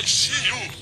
I see you.